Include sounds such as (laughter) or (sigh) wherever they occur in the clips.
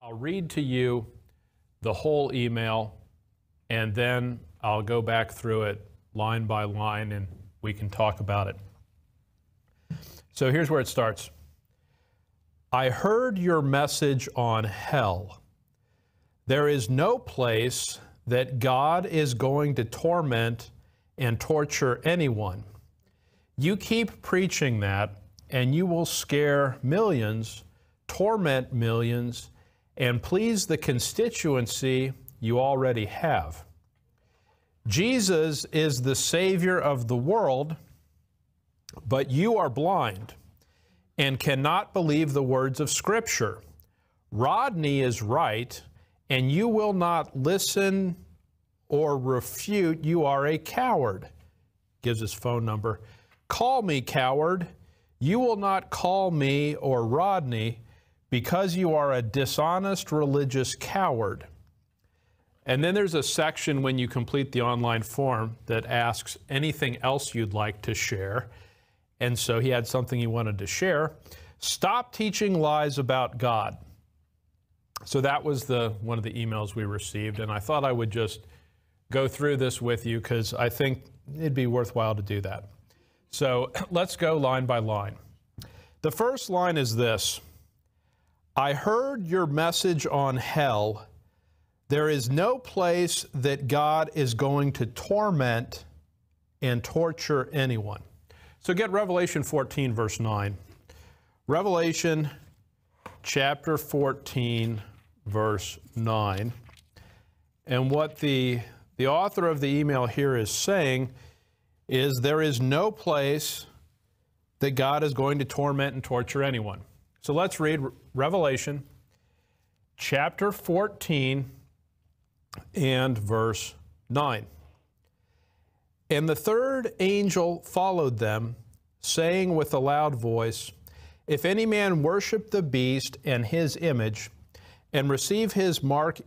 I'll read to you the whole email and then I'll go back through it line by line and we can talk about it. So here's where it starts. I heard your message on hell. There is no place that God is going to torment and torture anyone. You keep preaching that, and you will scare millions, torment millions, and please the constituency you already have. Jesus is the Savior of the world, but you are blind and cannot believe the words of Scripture. Rodney is right, and you will not listen or refute. You are a coward. Gives his phone number. Call me, coward. You will not call me or Rodney because you are a dishonest religious coward. And then there's a section when you complete the online form that asks anything else you'd like to share. And so he had something he wanted to share. Stop teaching lies about God. So that was the one of the emails we received, and I thought I would just go through this with you because I think it'd be worthwhile to do that. So (clears throat) let's go line by line. The first line is this I heard your message on hell. There is no place that God is going to torment and torture anyone. So get Revelation 14, verse 9. Revelation chapter 14, verse 9. And what the, the author of the email here is saying is there is no place that God is going to torment and torture anyone. So let's read Revelation chapter 14 and verse 9. And the third angel followed them, saying with a loud voice, If any man worship the beast and his image, and receive his mark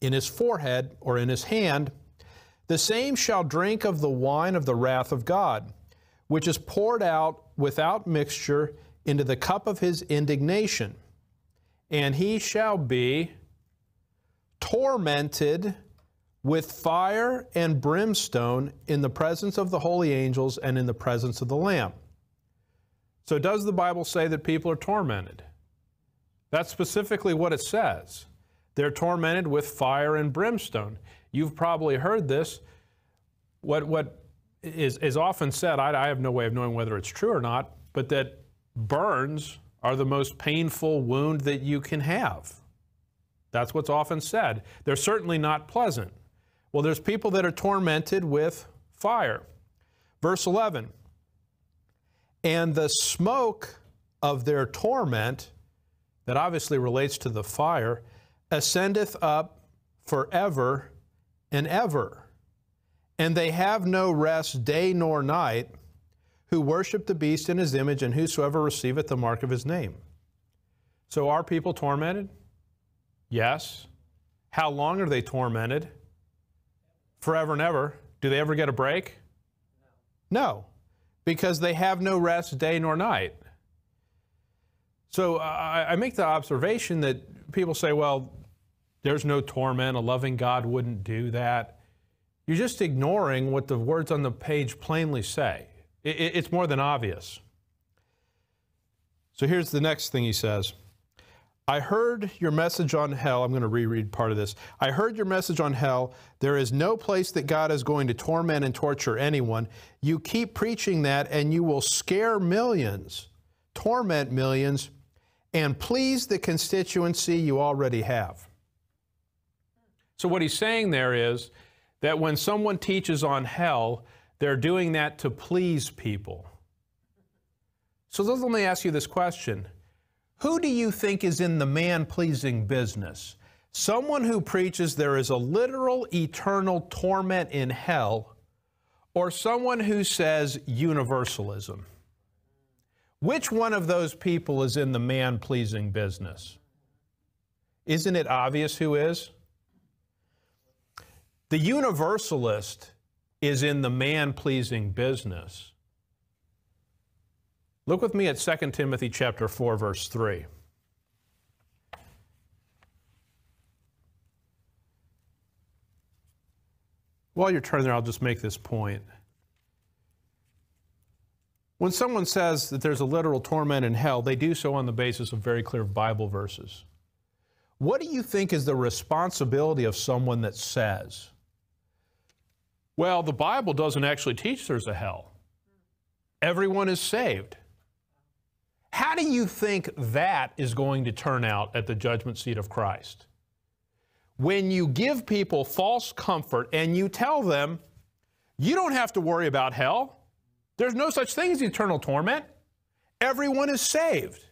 in his forehead or in his hand, the same shall drink of the wine of the wrath of God, which is poured out without mixture into the cup of his indignation. And he shall be tormented with fire and brimstone in the presence of the holy angels and in the presence of the Lamb. So, does the Bible say that people are tormented? That's specifically what it says. They're tormented with fire and brimstone. You've probably heard this. What, what is, is often said, I, I have no way of knowing whether it's true or not, but that burns are the most painful wound that you can have. That's what's often said. They're certainly not pleasant. Well, there's people that are tormented with fire. Verse 11 And the smoke of their torment, that obviously relates to the fire, ascendeth up forever and ever. And they have no rest day nor night, who worship the beast in his image, and whosoever receiveth the mark of his name. So are people tormented? Yes. How long are they tormented? Forever and ever. Do they ever get a break? No, because they have no rest day nor night. So uh, I make the observation that people say, well, there's no torment. A loving God wouldn't do that. You're just ignoring what the words on the page plainly say. It's more than obvious. So here's the next thing he says. I heard your message on hell. I'm going to reread part of this. I heard your message on hell. There is no place that God is going to torment and torture anyone. You keep preaching that, and you will scare millions, torment millions, and please the constituency you already have. So, what he's saying there is that when someone teaches on hell, they're doing that to please people. So, let me ask you this question who do you think is in the man pleasing business? Someone who preaches there is a literal eternal torment in hell, or someone who says universalism? Which one of those people is in the man pleasing business? Isn't it obvious who is? The universalist is in the man pleasing business. Look with me at 2 Timothy chapter 4 verse 3. While you're turning there, I'll just make this point. When someone says that there's a literal torment in hell, they do so on the basis of very clear Bible verses. What do you think is the responsibility of someone that says, well, the Bible doesn't actually teach there's a hell? Everyone is saved. How do you think that is going to turn out at the judgment seat of Christ? When you give people false comfort and you tell them, you don't have to worry about hell. There's no such thing as eternal torment. Everyone is saved.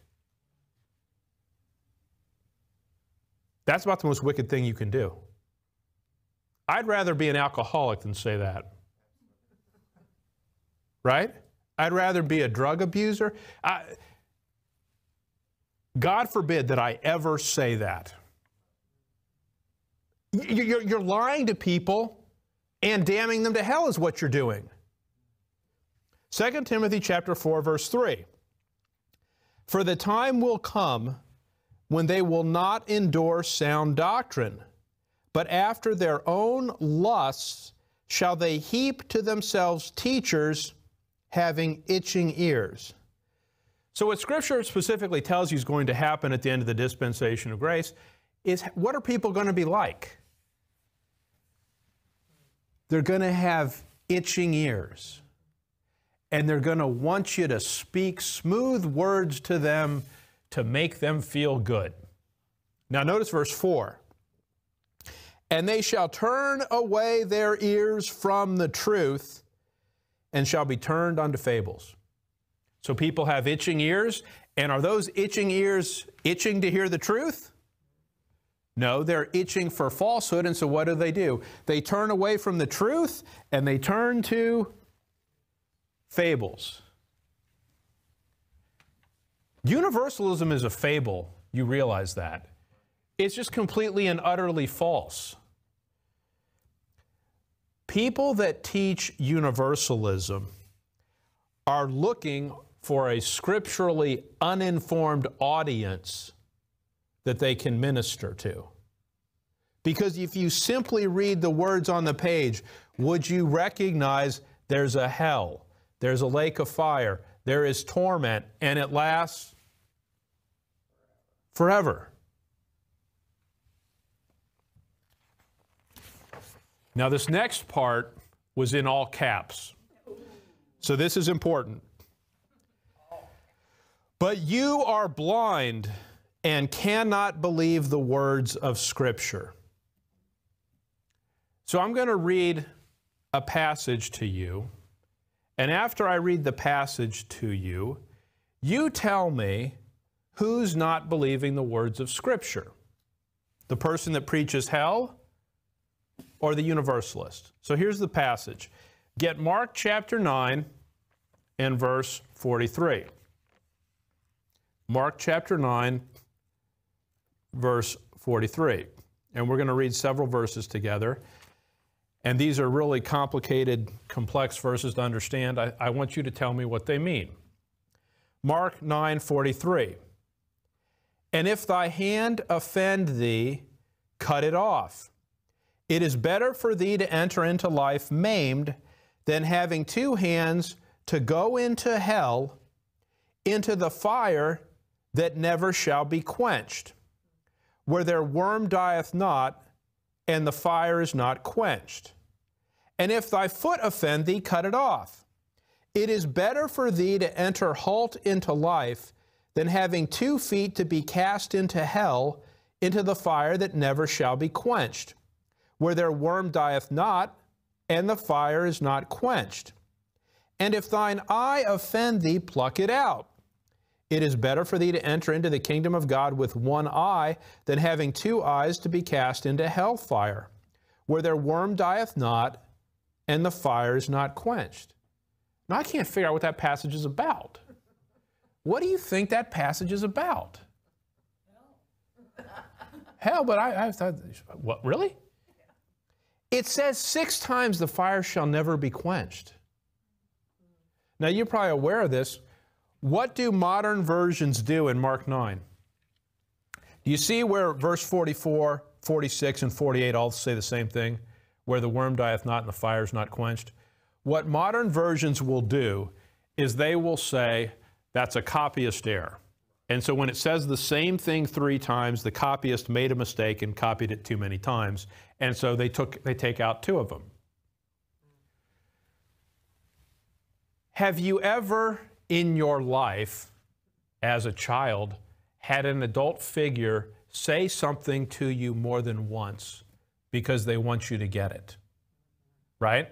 That's about the most wicked thing you can do. I'd rather be an alcoholic than say that. Right? I'd rather be a drug abuser. I, God forbid that I ever say that. You're, lying to people and damning them to hell is what you're doing. 2 Timothy chapter 4 verse 3. For the time will come when they will not endure sound doctrine, but after their own lusts shall they heap to themselves teachers having itching ears. So, what Scripture specifically tells you is going to happen at the end of the dispensation of grace is what are people going to be like? They're going to have itching ears and they're going to want you to speak smooth words to them to make them feel good. Now, notice verse 4 And they shall turn away their ears from the truth and shall be turned unto fables. So people have itching ears, and are those itching ears itching to hear the truth? No, they're itching for falsehood, and so what do they do? They turn away from the truth and they turn to fables. Universalism is a fable. You realize that. It's just completely and utterly false. People that teach universalism are looking for a scripturally uninformed audience that they can minister to. Because if you simply read the words on the page, would you recognize there's a hell? There's a lake of fire. There is torment, and it lasts forever. Now, this next part was in all caps. So, this is important. But you are blind and cannot believe the words of Scripture. So, I'm going to read a passage to you and after I read the passage to you, you tell me who's not believing the words of Scripture the person that preaches hell or the universalist. So here's the passage Get Mark chapter 9 and verse 43. Mark chapter 9, verse 43. And we're going to read several verses together. And these are really complicated, complex verses to understand. I, I want you to tell me what they mean. Mark 9:43. And if thy hand offend thee, cut it off. It is better for thee to enter into life maimed than having two hands to go into hell, into the fire that never shall be quenched, where their worm dieth not, and the fire is not quenched. And if thy foot offend thee, cut it off. It is better for thee to enter halt into life than having two feet to be cast into hell, into the fire that never shall be quenched, where their worm dieth not, and the fire is not quenched. And if thine eye offend thee, pluck it out. It is better for thee to enter into the kingdom of God with one eye than having two eyes to be cast into hell fire, where their worm dieth not, and the fire is not quenched. Now, I can't figure out what that passage is about. What do you think that passage is about? Hell, but I, I thought, what, really? It says six times the fire shall never be quenched. Now, you're probably aware of this. What do modern versions do in Mark 9? Do you see where verse 44, 46, and 48 all say the same thing? where the worm dieth not and the fire is not quenched. What modern versions will do is they will say that's a copyist error. And so when it says the same thing three times, the copyist made a mistake and copied it too many times. And so they took they take out two of them. Have you ever in your life as a child had an adult figure say something to you more than once because they want you to get it? Right?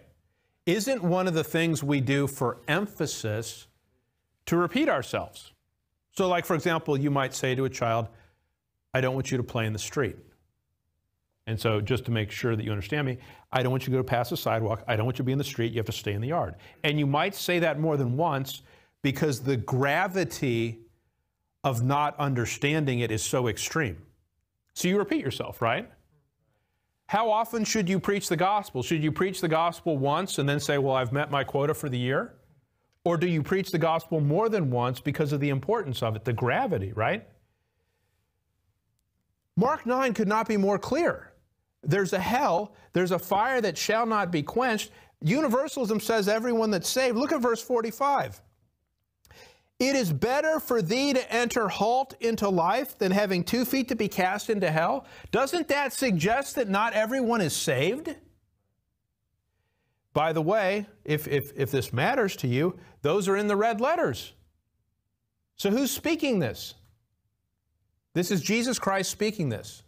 Isn't one of the things we do for emphasis to repeat ourselves? So, like, for example, you might say to a child, I don't want you to play in the street. And so, just to make sure that you understand me, I don't want you to go past the sidewalk. I don't want you to be in the street. You have to stay in the yard. And you might say that more than once because the gravity of not understanding it is so extreme. So, you repeat yourself, right? How often should you preach the gospel? Should you preach the gospel once and then say, Well, I've met my quota for the year? Or do you preach the gospel more than once because of the importance of it, the gravity, right? Mark 9 could not be more clear. There's a hell, there's a fire that shall not be quenched. Universalism says everyone that's saved. Look at verse 45. It is better for thee to enter halt into life than having two feet to be cast into hell. Doesn't that suggest that not everyone is saved? By the way, if, if, if this matters to you, those are in the red letters. So who's speaking this? This is Jesus Christ speaking this.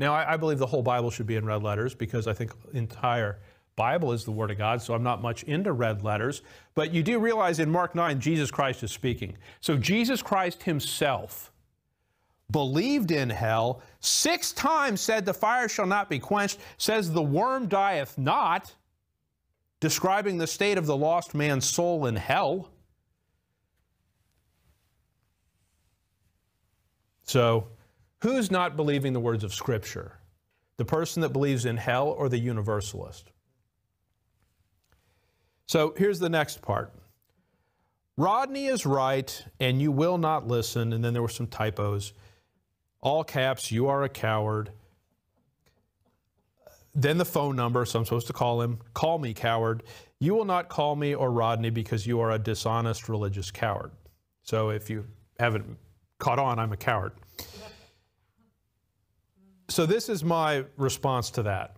Now, I, I, believe the whole Bible should be in red letters because I think entire Bible is the Word of God, so I'm not much into red letters. But you do realize in Mark 9, Jesus Christ is speaking. So Jesus Christ himself believed in hell, six times said the fire shall not be quenched, says the worm dieth not describing the state of the lost man's soul in hell. So, who's not believing the words of Scripture? The person that believes in hell or the universalist? So, here's the next part. Rodney is right, and you will not listen. And then there were some typos. All caps, you are a coward. Then the phone number, so I'm supposed to call him. Call me, coward. You will not call me or Rodney because you are a dishonest religious coward. So if you haven't caught on, I'm a coward. So this is my response to that.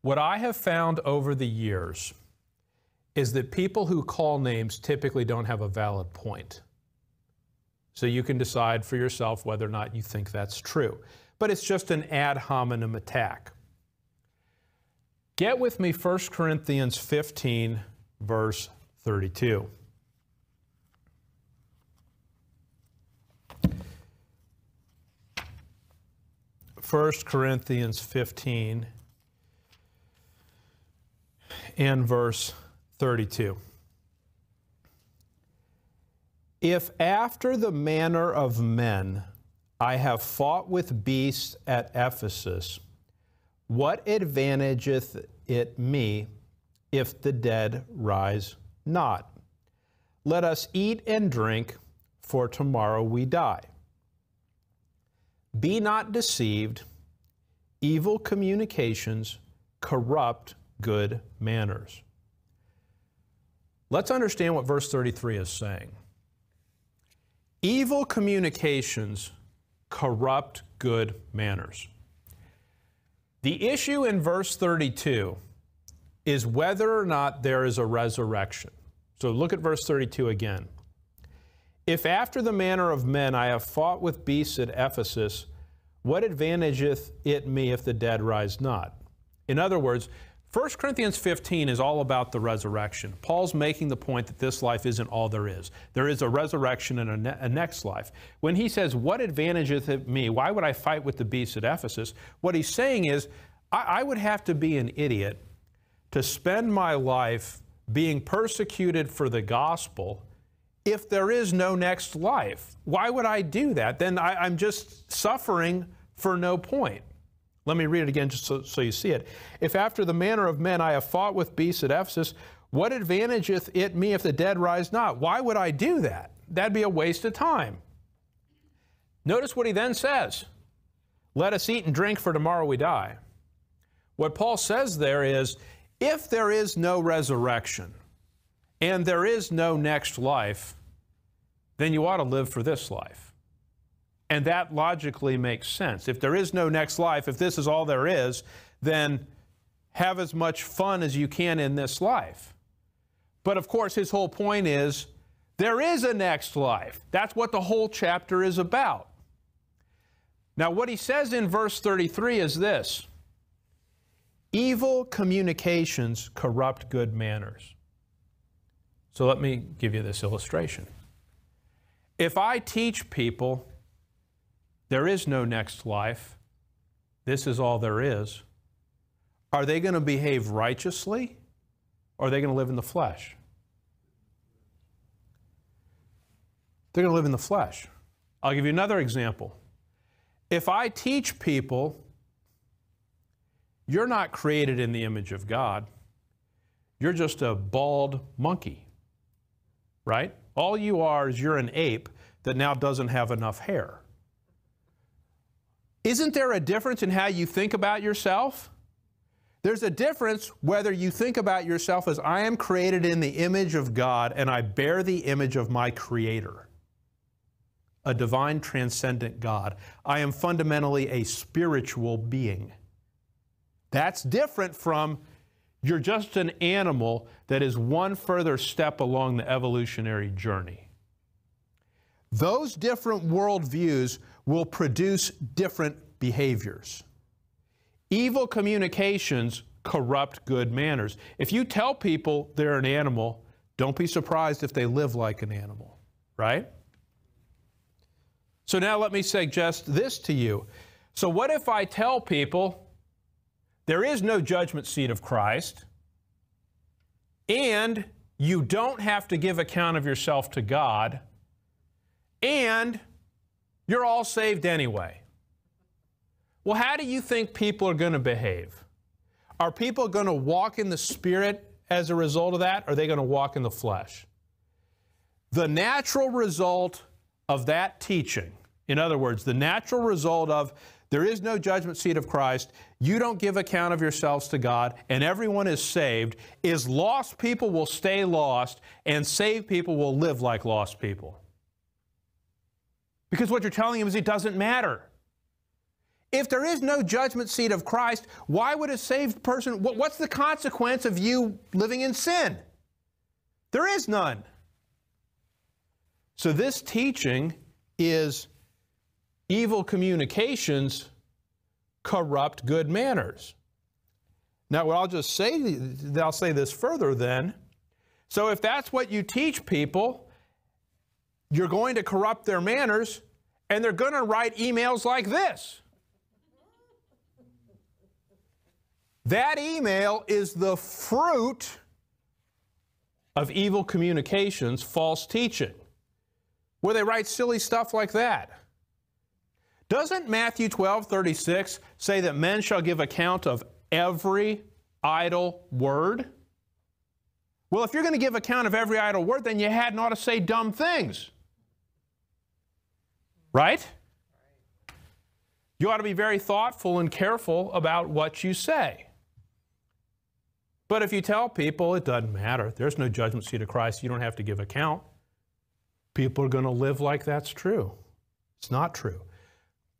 What I have found over the years is that people who call names typically don't have a valid point. So you can decide for yourself whether or not you think that's true. But it's just an ad hominem attack. Get with me 1 Corinthians 15, verse 32. First Corinthians 15 and verse 32. If after the manner of men I have fought with beasts at Ephesus, what advantageth it me if the dead rise not? Let us eat and drink, for tomorrow we die. Be not deceived. Evil communications corrupt good manners. Let's understand what verse 33 is saying. Evil communications corrupt good manners. The issue in verse 32 is whether or not there is a resurrection. So look at verse 32 again. If after the manner of men I have fought with beasts at Ephesus, what advantageth it me if the dead rise not? In other words, 1 Corinthians 15 is all about the resurrection. Paul's making the point that this life isn't all there is. There is a resurrection and a, ne- a, next life. When he says, What advantageth it me? Why would I fight with the beasts at Ephesus? What he's saying is, I, I would have to be an idiot to spend my life being persecuted for the gospel if there is no next life. Why would I do that? Then I, I'm just suffering for no point. Let me read it again just so, so, you see it. If after the manner of men I have fought with beasts at Ephesus, what advantageth it me if the dead rise not? Why would I do that? That'd be a waste of time. Notice what he then says Let us eat and drink, for tomorrow we die. What Paul says there is if there is no resurrection and there is no next life, then you ought to live for this life. And that logically makes sense. If there is no next life, if this is all there is, then have as much fun as you can in this life. But of course, his whole point is there is a next life. That's what the whole chapter is about. Now, what he says in verse 33 is this Evil communications corrupt good manners. So let me give you this illustration. If I teach people there is no next life, this is all there is, are they going to behave righteously or are they going to live in the flesh? They're going to live in the flesh. I'll give you another example. If I teach people, you're not created in the image of God, you're just a bald monkey, right? All you are is you're an ape that now doesn't have enough hair. Isn't there a difference in how you think about yourself? There's a difference whether you think about yourself as I am created in the image of God and I bear the image of my Creator a divine transcendent God. I am fundamentally a spiritual being. That's different from you're just an animal that is one further step along the evolutionary journey. Those different worldviews will produce different behaviors. Evil communications corrupt good manners. If you tell people they're an animal, don't be surprised if they live like an animal, right? So now let me suggest this to you. So, what if I tell people there is no judgment seat of Christ and you don't have to give account of yourself to God and you're all saved anyway? Well, how do you think people are going to behave? Are people going to walk in the Spirit as a result of that, or are they going to walk in the flesh? The natural result of that teaching in other words, the natural result of there is no judgment seat of Christ, you don't give account of yourselves to God, and everyone is saved, is lost people will stay lost, and saved people will live like lost people. Because what you're telling him is it doesn't matter. If there is no judgment seat of Christ, why would a saved person, what's the consequence of you living in sin? There is none. So this teaching is evil communications corrupt good manners. Now, what I'll just say, I'll say this further then. So, if that's what you teach people, you're going to corrupt their manners and they're going to write emails like this. That email is the fruit of evil communications, false teaching, where they write silly stuff like that. Doesn't Matthew 12, 36 say that men shall give account of every idle word? Well, if you're going to give account of every idle word, then you hadn't ought to say dumb things. Right? You ought to be very thoughtful and careful about what you say. But if you tell people it doesn't matter, there's no judgment seat of Christ, you don't have to give account, people are going to live like that's true. It's not true.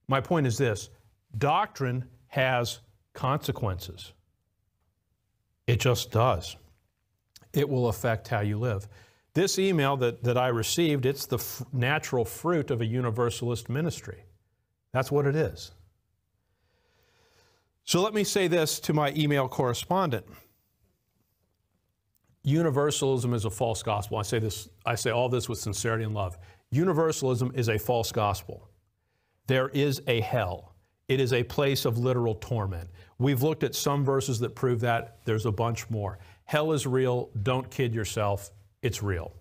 My point is this doctrine has consequences. It just does. It will affect how you live. This email that, that I received, it's the f- natural fruit of a universalist ministry. That's what it is. So let me say this to my email correspondent. Universalism is a false gospel. I say this, I say all this with sincerity and love. Universalism is a false gospel. There is a hell. It is a place of literal torment. We've looked at some verses that prove that. There's a bunch more. Hell is real. Don't kid yourself. It's real.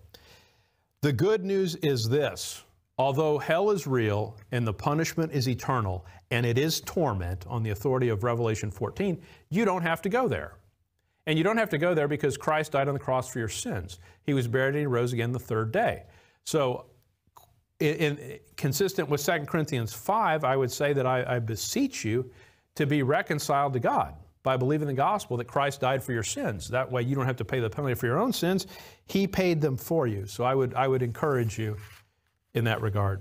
The good news is this although hell is real and the punishment is eternal and it is torment on the authority of Revelation 14, you don't have to go there. And you don't have to go there because Christ died on the cross for your sins. He was buried and he rose again the third day. So in, in, consistent with 2 Corinthians 5, I would say that I, I beseech you to be reconciled to God. By believing the gospel that Christ died for your sins. That way you don't have to pay the penalty for your own sins. He paid them for you. So I would, I would encourage you in that regard.